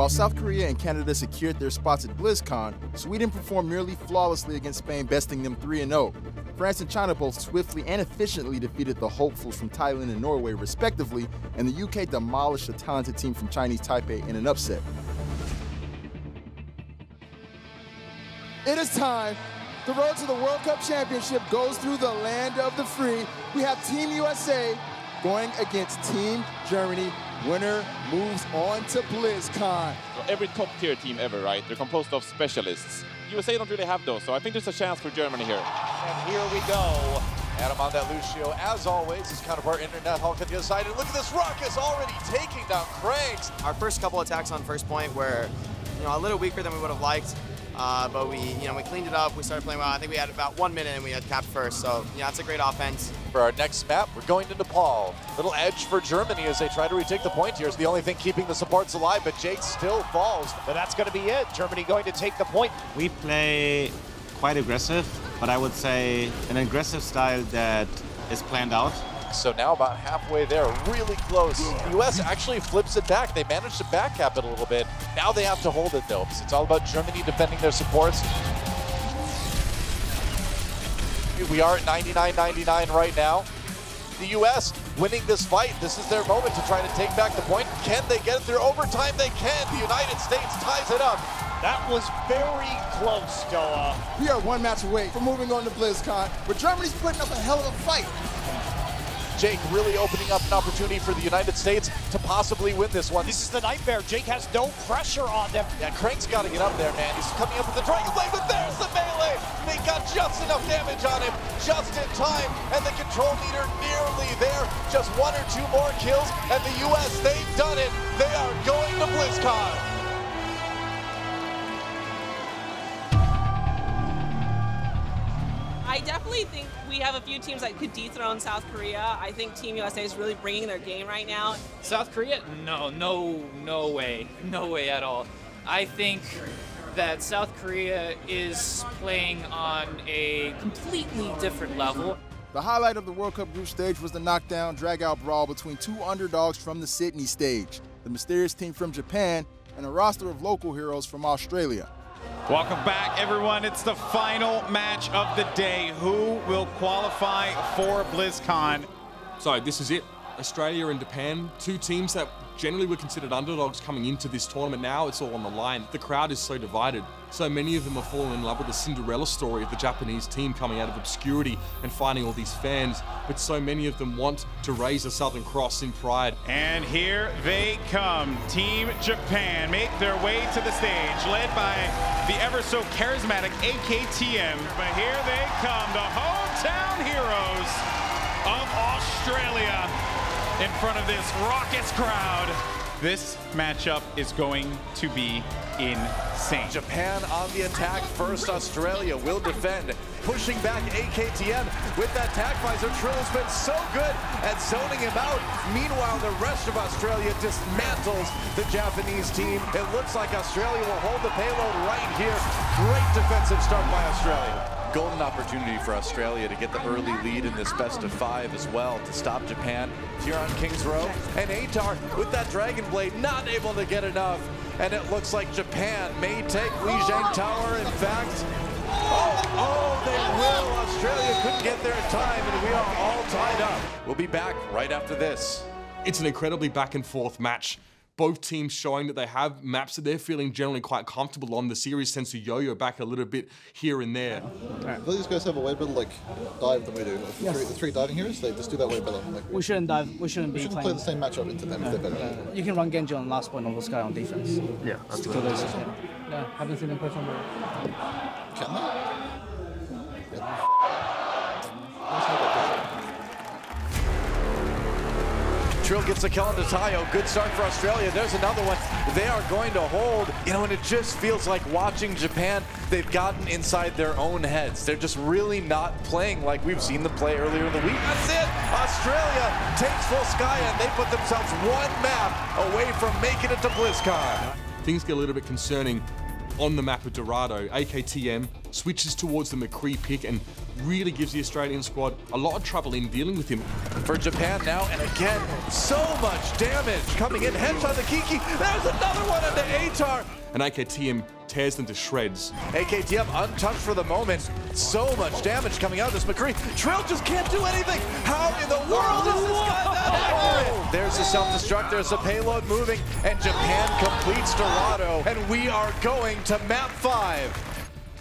While South Korea and Canada secured their spots at BlizzCon, Sweden performed nearly flawlessly against Spain, besting them 3 0. France and China both swiftly and efficiently defeated the hopefuls from Thailand and Norway, respectively, and the UK demolished a talented team from Chinese Taipei in an upset. It is time. The road to the World Cup Championship goes through the land of the free. We have Team USA going against Team Germany. Winner moves on to BlizzCon. Every top tier team ever, right? They're composed of specialists. USA don't really have those, so I think there's a chance for Germany here. And here we go. Adam on that Lucio, as always, his counterpart Internet Hulk at the other side. And look at this, Ruckus already taking down Cranks. Our first couple attacks on first point were, you know, a little weaker than we would have liked. Uh, but we, you know, we cleaned it up. We started playing well. I think we had about one minute and we had capped first. So, yeah, that's a great offense. For our next map, we're going to Nepal. Little edge for Germany as they try to retake the point here. Is the only thing keeping the supports alive, but Jake still falls. But that's going to be it. Germany going to take the point. We play quite aggressive, but I would say an aggressive style that is planned out. So now about halfway there, really close. The U.S. actually flips it back. They managed to back cap it a little bit. Now they have to hold it though, because it's all about Germany defending their supports. We are at 99-99 right now. The U.S. winning this fight. This is their moment to try to take back the point. Can they get it through overtime? They can. The United States ties it up. That was very close, Doa. We are one match away from moving on to BlizzCon, but Germany's putting up a hell of a fight. Jake really opening up an opportunity for the United States to possibly win this one. This is the nightmare. Jake has no pressure on them. Yeah, Crank's got to get up there, man. He's coming up with the Dragon Blade, but there's the melee. They got just enough damage on him, just in time, and the control meter nearly there. Just one or two more kills, and the U.S., they've done it. They are going to BlizzCon. I think we have a few teams that could dethrone South Korea. I think Team USA is really bringing their game right now. South Korea? No, no, no way. No way at all. I think that South Korea is playing on a completely different level. The highlight of the World Cup group stage was the knockdown drag-out brawl between two underdogs from the Sydney stage, the mysterious team from Japan and a roster of local heroes from Australia. Welcome back, everyone. It's the final match of the day. Who will qualify for BlizzCon? So this is it. Australia and Japan, two teams that generally were considered underdogs coming into this tournament. Now it's all on the line. The crowd is so divided. So many of them are falling in love with the Cinderella story of the Japanese team coming out of obscurity and finding all these fans. But so many of them want to raise the Southern Cross in pride. And here they come. Team Japan make their way to the stage, led by the ever so charismatic AKTM. But here they come, the hometown heroes of Australia in front of this raucous crowd. This matchup is going to be insane. Japan on the attack first. Australia will defend. Pushing back AKTM with that tac visor. Trill has been so good at zoning him out. Meanwhile, the rest of Australia dismantles the Japanese team. It looks like Australia will hold the payload right here. Great defensive start by Australia golden opportunity for Australia to get the early lead in this best of five as well to stop Japan here on Kings Row. And Atar with that Dragon Blade not able to get enough. And it looks like Japan may take Lijiang Tower. In fact, oh, oh, they will. Australia couldn't get there in time and we are all tied up. We'll be back right after this. It's an incredibly back and forth match both teams showing that they have maps that they're feeling generally quite comfortable on. The series tends to yo-yo back a little bit here and there. Right. these guys have a way better like dive than we do. The, yes. three, the three diving heroes, they just do that way better. Like, we shouldn't dive. We shouldn't be we shouldn't playing. play the same matchup into them if they're better. Uh, you can run Genji on last point of the sky on defense. Yeah, that's good. Yeah. yeah, haven't seen them play from Can they? Trill gets a kill on Tayo. Oh, good start for Australia. There's another one. They are going to hold. You know, and it just feels like watching Japan, they've gotten inside their own heads. They're just really not playing like we've seen them play earlier in the week. That's it. Australia takes full sky and they put themselves one map away from making it to BlizzCon. Things get a little bit concerning on the map of Dorado. AKTM switches towards the McCree pick and really gives the Australian squad a lot of trouble in dealing with him. For Japan now, and again, so much damage coming in. Headshot the Kiki. There's another one into Atar. And AKTM tears them to shreds. AKTM untouched for the moment. So much damage coming out of this McCree. Trill just can't do anything. How in the world is this guy that accurate? There's the self-destruct, there's the payload moving, and Japan completes Dorado. And we are going to map five.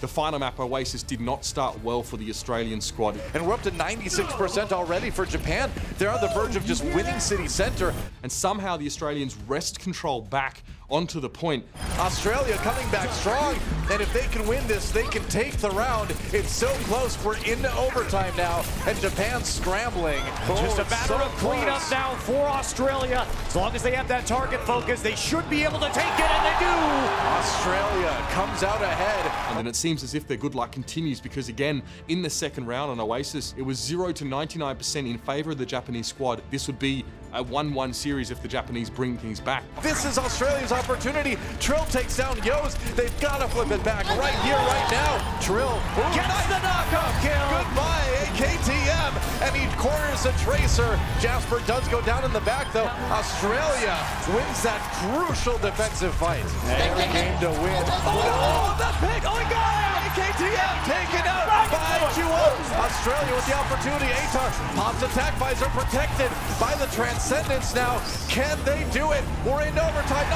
The final map, Oasis, did not start well for the Australian squad. And we're up to 96% already for Japan. They're on the verge of just winning City Center. And somehow the Australians wrest control back onto the point. Australia coming back strong, and if they can win this, they can take the round. It's so close, we're into overtime now, and Japan's scrambling. Just Oh, a matter so of cleanup close. now for Australia. As long as they have that target focus, they should be able to take it, and they do. Australia comes out ahead. And then it seems as if their good luck continues because, again, in the second round on Oasis, it was 0 to 99% in favor of the Japanese squad. This would be a 1 1 series if the Japanese bring things back. This is Australia's opportunity. Trill takes down Yos. They've got to flip it back right here, right now. Trill gets the knockoff kill. Goodbye, AKTM. And he corners the Tracer. Jasper does go down in the back, though. Australia wins that crucial defensive fight. Every game to win. Oh, that pick. Oh, my God. AKTM taken out by Juo. Australia with the opportunity. Atar pops attack visor protected by the Transcendence now. Can they do it? We're into overtime.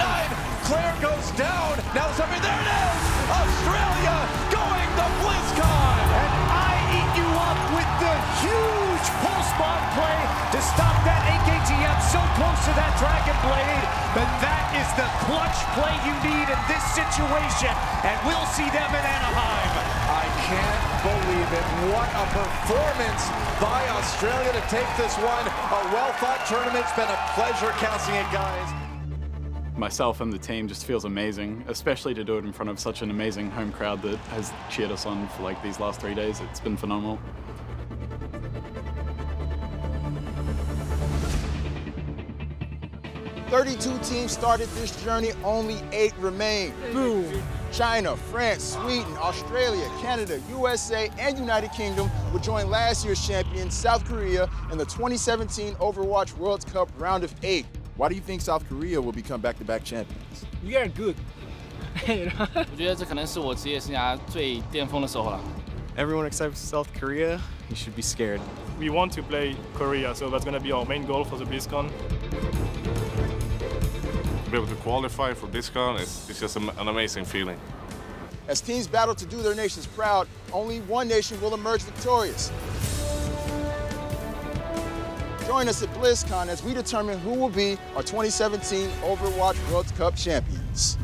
99-99. Claire goes down. Now something. There it is. Australia going to BlizzCon. And I eat you up with the huge pulse bomb play to stop that AKTM so close to that Dragon Blade. But that is the clutch play you need in this situation. And we'll see them in Anaheim. I can't believe it. What a performance by Australia to take this one. A well-thought tournament. It's been a pleasure casting it, guys. myself and the team just feels amazing, especially to do it in front of such an amazing home crowd that has cheered us on for like these last three days. It's been phenomenal. Thirty-two teams started this journey, only eight remain. Boom. China, France, Sweden, Australia, Canada, USA, and United Kingdom will join last year's champion, South Korea, in the 2017 Overwatch World Cup round of eight. Why do you think South Korea will become back-to-back champions? You are good. 我觉得这可能是我职业生涯最巅峰的时候了。 Everyone except South Korea, you should be scared. We want to play Korea, so that's going to be our main goal for the BlizzCon. Be able to qualify for BlizzCon is, is just an an amazing feeling. As teams battle to do their nations proud, only one nation will emerge victorious. Join us at BlizzCon as we determine who will be our 2017 Overwatch World Cup champions.